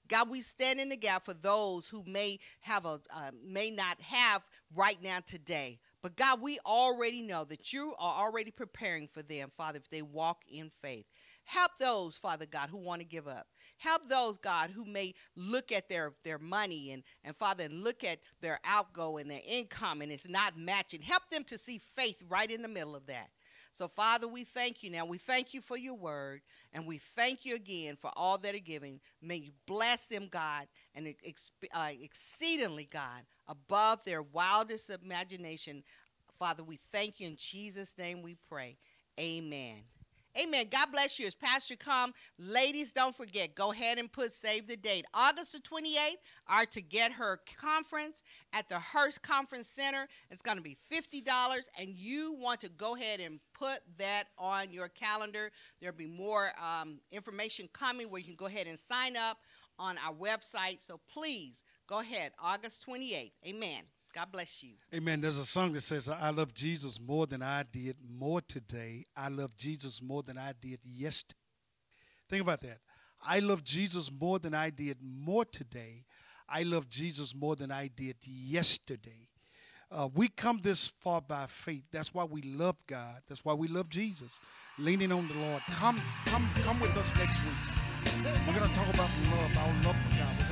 God, we stand in the gap for those who may have a uh, may not have right now today. But God, we already know that you are already preparing for them, Father, if they walk in faith. Help those, Father God, who want to give up. Help those, God, who may look at their, their money and, and Father, and look at their outgo and their income and it's not matching. Help them to see faith right in the middle of that. So, Father, we thank you now. We thank you for your word, and we thank you again for all that are giving. May you bless them, God, and ex- uh, exceedingly, God, above their wildest imagination. Father, we thank you in Jesus' name we pray. Amen. Amen. God bless you. As Pastor come, ladies, don't forget, go ahead and put save the date. August the 28th, our To Get Her conference at the Hurst Conference Center. It's going to be $50, and you want to go ahead and put that on your calendar. There'll be more um, information coming where you can go ahead and sign up on our website. So please go ahead, August 28th. Amen. God bless you. Amen. There's a song that says, I love Jesus more than I did more today. I love Jesus more than I did yesterday. Think about that. I love Jesus more than I did more today. I love Jesus more than I did yesterday. Uh, we come this far by faith. That's why we love God. That's why we love Jesus. Leaning on the Lord. Come, come, come with us next week. We're gonna talk about love, our love for God.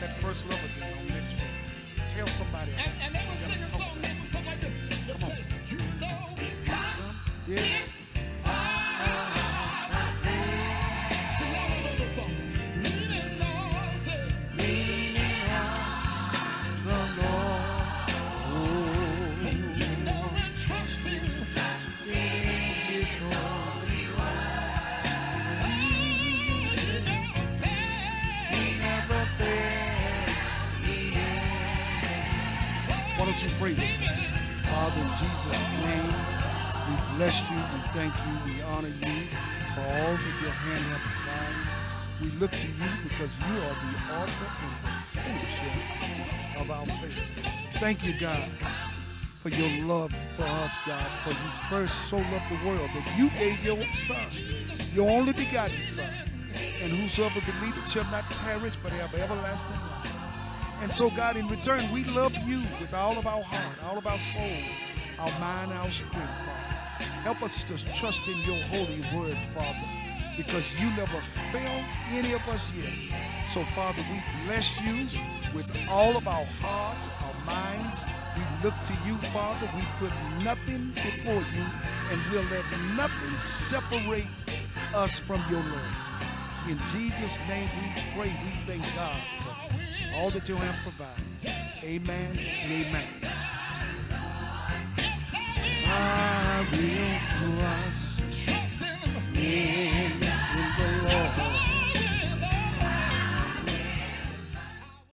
That first love again on next week. Tell somebody. And, and they were singing a song something like this. Come on. You know Yeah. Name, we bless you, we thank you, we honor you for all that your hand has provided. We look to you because you are the author and the finisher of our faith. Thank you, God, for your love for us, God, for you first so loved the world that you gave your son, your only begotten son, and whosoever believeth shall not perish but have everlasting life. And so, God, in return, we love you with all of our heart, all of our soul, our mind, our spirit, Father. Help us to trust in your holy word, Father, because you never failed any of us yet. So, Father, we bless you with all of our hearts, our minds. We look to you, Father. We put nothing before you, and we'll let nothing separate us from your love. In Jesus' name we pray. We thank God for all that you have provided. Amen amen. I will trust Trust in him. in